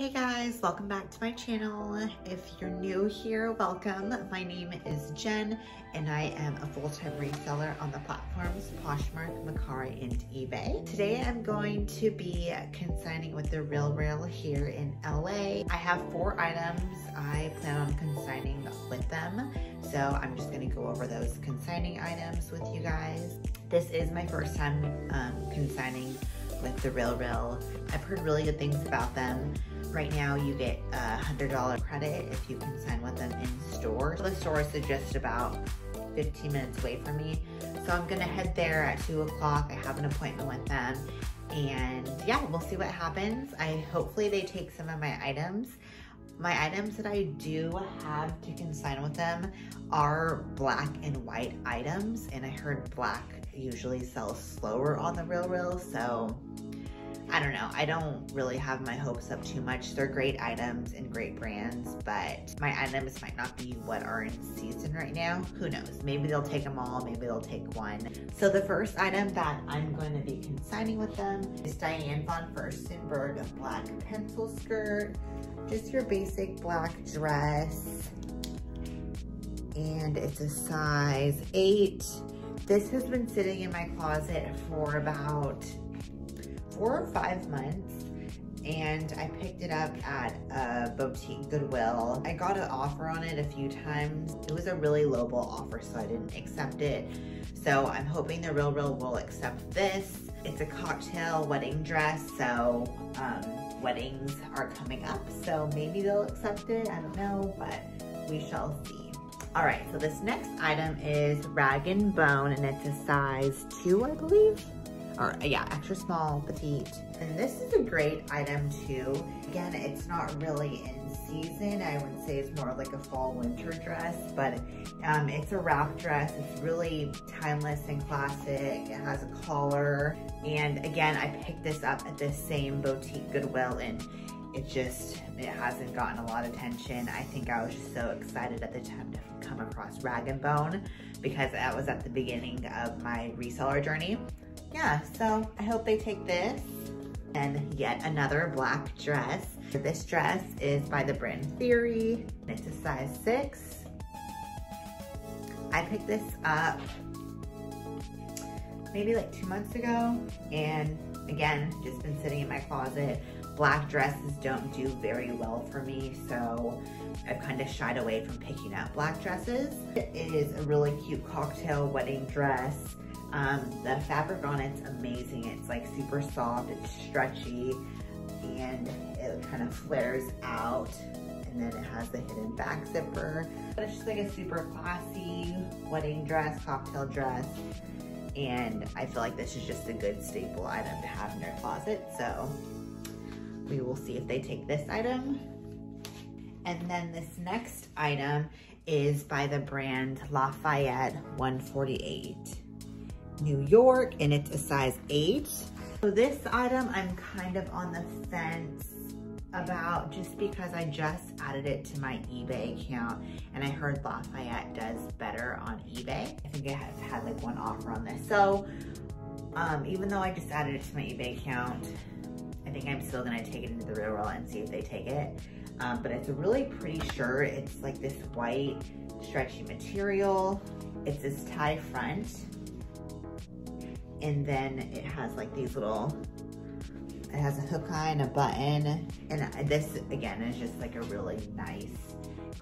Hey guys, welcome back to my channel. If you're new here, welcome. My name is Jen and I am a full-time reseller on the platforms Poshmark, Mercari, and eBay. Today I'm going to be consigning with the Real Real here in LA. I have four items I plan on consigning with them. So I'm just gonna go over those consigning items with you guys. This is my first time um, consigning with the Real Real. I've heard really good things about them. Right now you get a $100 credit if you can sign with them in store. The store is just about 15 minutes away from me. So I'm gonna head there at two o'clock. I have an appointment with them and yeah, we'll see what happens. I hopefully they take some of my items. My items that I do have to consign with them are black and white items and I heard black usually sells slower on the Real Real, so I don't know. I don't really have my hopes up too much. They're great items and great brands, but my items might not be what are in season right now. Who knows? Maybe they'll take them all. Maybe they'll take one. So the first item that I'm going to be consigning with them is Diane von Furstenberg black pencil skirt. Just your basic black dress. And it's a size eight. This has been sitting in my closet for about four or five months and I picked it up at a boutique Goodwill. I got an offer on it a few times. It was a really lowball offer, so I didn't accept it. So I'm hoping the Real Real will accept this. It's a cocktail wedding dress, so um, weddings are coming up, so maybe they'll accept it. I don't know, but we shall see. All right, so this next item is Rag and Bone, and it's a size two, I believe or yeah, extra small, petite. And this is a great item too. Again, it's not really in season. I would say it's more like a fall winter dress, but um, it's a wrap dress. It's really timeless and classic. It has a collar. And again, I picked this up at the same boutique Goodwill and it just, it hasn't gotten a lot of attention. I think I was just so excited at the time to come across Rag & Bone because that was at the beginning of my reseller journey yeah, so I hope they take this and yet another black dress. This dress is by the brand Theory. It's a size six. I picked this up maybe like two months ago and again, just been sitting in my closet. Black dresses don't do very well for me, so I've kind of shied away from picking up black dresses. It is a really cute cocktail wedding dress. Um, the fabric on it's amazing. It's like super soft, it's stretchy, and it kind of flares out. And then it has the hidden back zipper. But it's just like a super classy wedding dress, cocktail dress. And I feel like this is just a good staple item to have in your closet. So we will see if they take this item. And then this next item is by the brand Lafayette 148. New York and it's a size eight. So this item I'm kind of on the fence about just because I just added it to my eBay account and I heard Lafayette does better on eBay. I think I have had like one offer on this. So um, even though I just added it to my eBay account, I think I'm still gonna take it into the Real Real and see if they take it. Um, but it's a really pretty shirt. It's like this white stretchy material. It's this tie front and then it has like these little, it has a hook eye and a button. And this, again, is just like a really nice,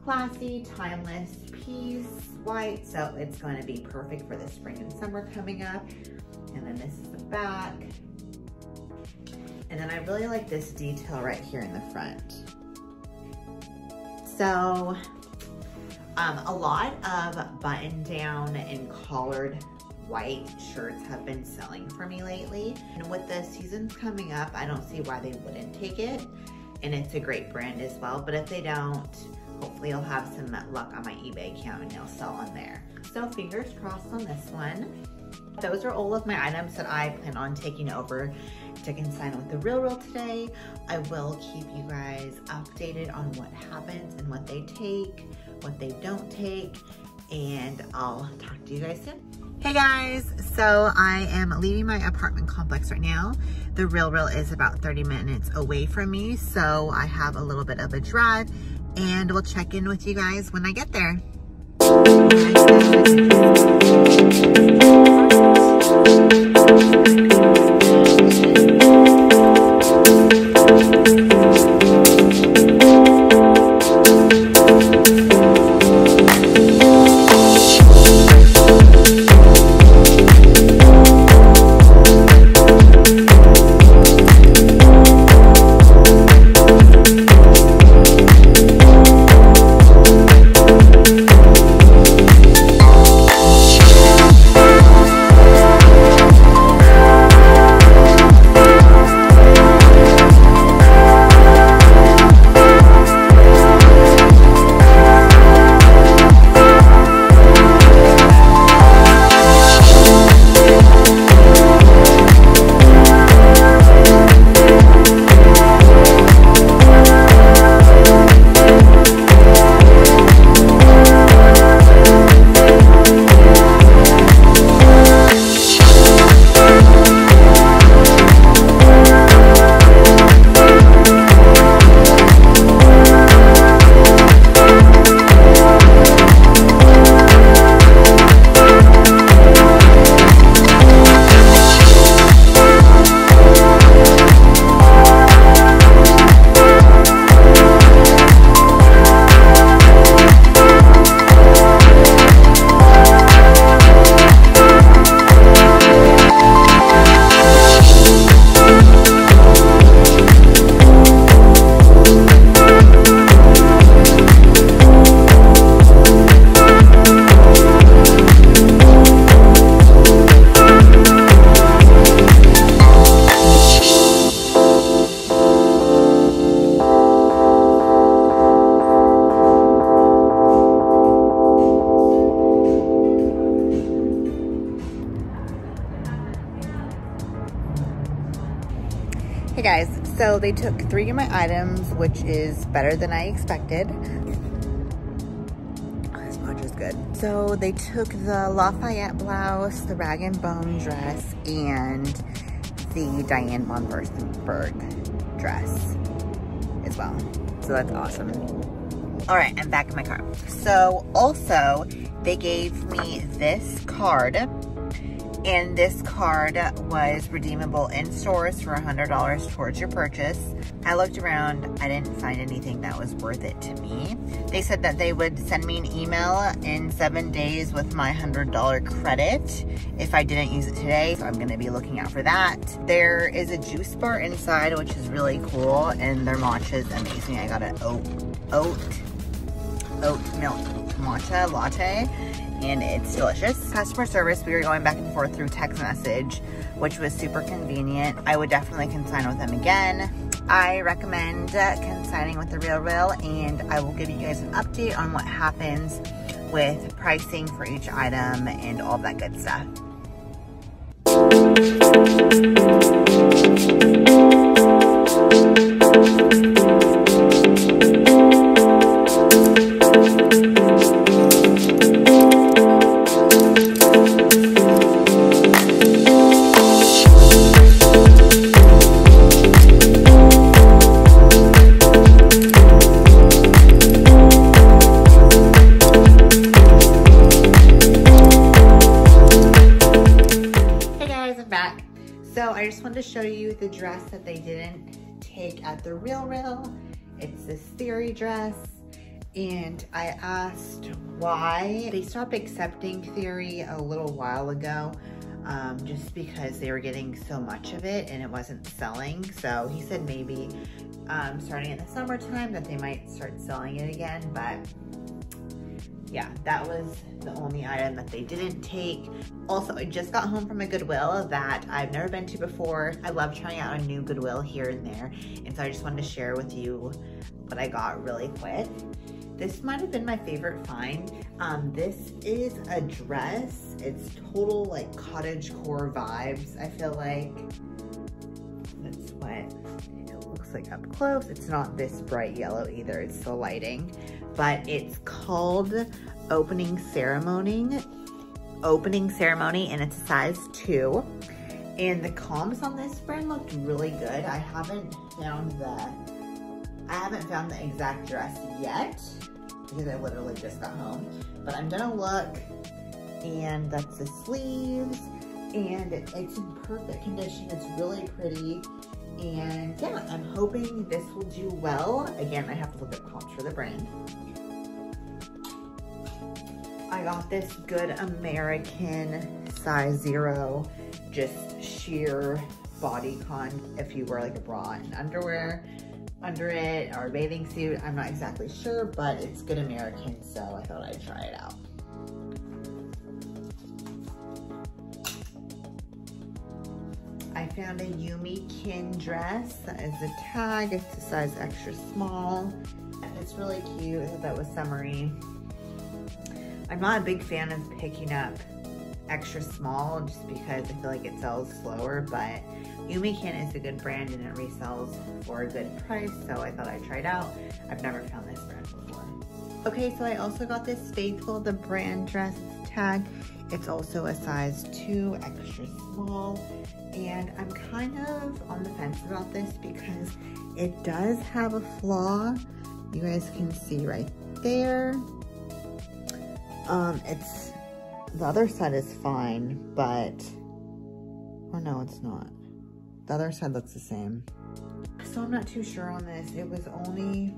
classy, timeless piece, white. So it's going to be perfect for the spring and summer coming up. And then this is the back. And then I really like this detail right here in the front. So um, a lot of button down and collared white shirts have been selling for me lately. And with the seasons coming up, I don't see why they wouldn't take it. And it's a great brand as well. But if they don't, hopefully I'll have some luck on my eBay account and they'll sell on there. So fingers crossed on this one. Those are all of my items that I plan on taking over to consign with the Real Real today. I will keep you guys updated on what happens and what they take, what they don't take, and I'll talk to you guys soon. Hey guys, so I am leaving my apartment complex right now. The Real Real is about 30 minutes away from me, so I have a little bit of a drive and we'll check in with you guys when I get there. Hey guys, so they took three of my items, which is better than I expected. Oh, this smudge is good. So they took the Lafayette blouse, the rag and bone dress, and the Diane von Furstenberg dress as well. So that's awesome. All right, I'm back in my car. So also, they gave me this card and this card was redeemable in stores for $100 towards your purchase. I looked around, I didn't find anything that was worth it to me. They said that they would send me an email in seven days with my $100 credit if I didn't use it today, so I'm gonna be looking out for that. There is a juice bar inside, which is really cool, and their matcha is amazing. I got an oat, oat, oat milk matcha latte and it's delicious. Customer service, we were going back and forth through text message, which was super convenient. I would definitely consign with them again. I recommend uh, consigning with The Real Real, and I will give you guys an update on what happens with pricing for each item and all that good stuff. Didn't take at the Real Real. It's this theory dress. And I asked why. They stopped accepting theory a little while ago um, just because they were getting so much of it and it wasn't selling. So he said maybe um, starting in the summertime that they might start selling it again, but yeah, that was the only item that they didn't take. Also, I just got home from a Goodwill that I've never been to before. I love trying out a new Goodwill here and there. And so I just wanted to share with you what I got really quick. This might have been my favorite find. Um, this is a dress. It's total like cottage core vibes, I feel like. That's what it looks like up close. It's not this bright yellow either, it's the lighting but it's called Opening Ceremony. opening ceremony and it's a size two. And the comps on this brand looked really good. I haven't found the, I haven't found the exact dress yet because I literally just got home. But I'm gonna look and that's the sleeves and it's in perfect condition. It's really pretty. And yeah, I'm hoping this will do well. Again, I have to look at comps for the brand. I got this Good American size zero, just sheer bodycon if you wear like a bra and underwear under it or a bathing suit. I'm not exactly sure, but it's Good American, so I thought I'd try it out. I found a Yumi Kim dress that is a tag. It's a size extra small. And it's really cute. I thought that was summery. I'm not a big fan of picking up extra small just because I feel like it sells slower, but Yumi Kim is a good brand and it resells for a good price, so I thought I'd try it out. I've never found this brand before. Okay, so I also got this Faithfull, the brand dress tag. It's also a size two, extra small. And I'm kind of on the fence about this because it does have a flaw. You guys can see right there. Um, it's, the other side is fine, but, oh no, it's not. The other side looks the same. So I'm not too sure on this. It was only,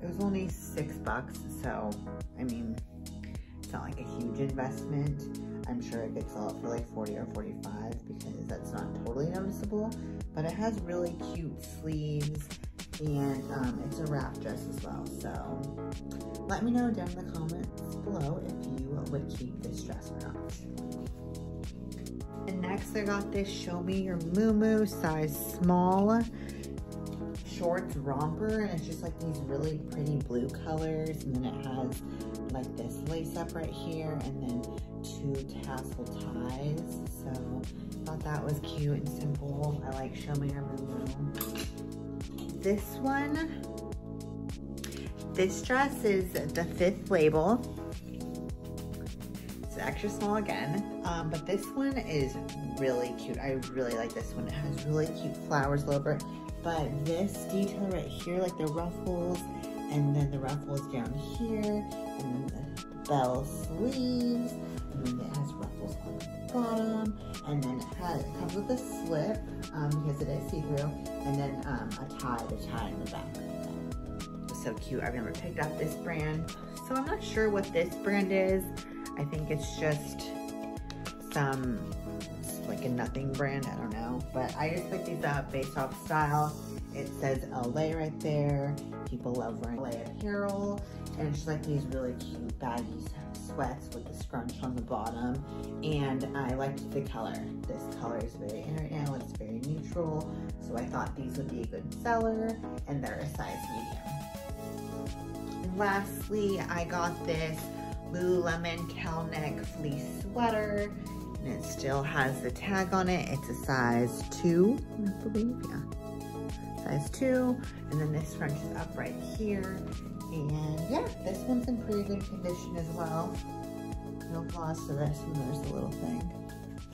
it was only six bucks. So, I mean, it's not like a huge investment. I'm sure it could sell for like 40 or 45 because that's not totally noticeable. But it has really cute sleeves and um, it's a wrap dress as well. So let me know down in the comments below if you would keep this dress or not. And next I got this Show Me Your Mumu size small shorts romper and it's just like these really pretty blue colors and then it has like this lace up right here and then two tassel ties so thought that was cute and simple I like show me your mumu this one this dress is the fifth label. It's extra small again um, but this one is really cute. I really like this one. It has really cute flowers all over it. But this detail right here, like the ruffles, and then the ruffles down here, and then the bell sleeves, and then it has ruffles on the bottom, and then it, has, it comes with a slip, um, because it is see-through, and then um, a tie to tie in the back so cute. I've never picked up this brand. So I'm not sure what this brand is. I think it's just some like a nothing brand, I don't know. But I just picked these up based off style. It says LA right there. People love wearing LA apparel. And it's like these really cute baggy sweats with the scrunch on the bottom. And I liked the color. This color is very in right now. It's very neutral. So I thought these would be a good seller. And they're a size medium. Lastly, I got this Lululemon cow neck fleece sweater and it still has the tag on it. It's a size two, I believe, yeah. Size two, and then this is up right here. And yeah, this one's in pretty good condition as well. No flaws to this one, there's a little thing.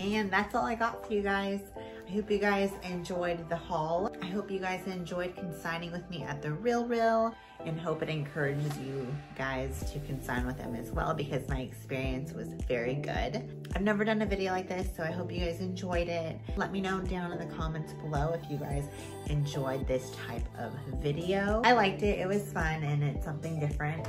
And that's all I got for you guys. I hope you guys enjoyed the haul. I hope you guys enjoyed consigning with me at the Real Real and hope it encourages you guys to consign with them as well because my experience was very good. I've never done a video like this, so I hope you guys enjoyed it. Let me know down in the comments below if you guys enjoyed this type of video. I liked it, it was fun, and it's something different.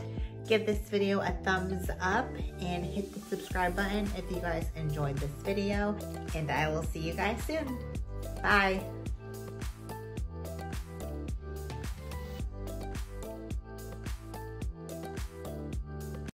Give this video a thumbs up and hit the subscribe button if you guys enjoyed this video, and I will see you guys soon. Bye.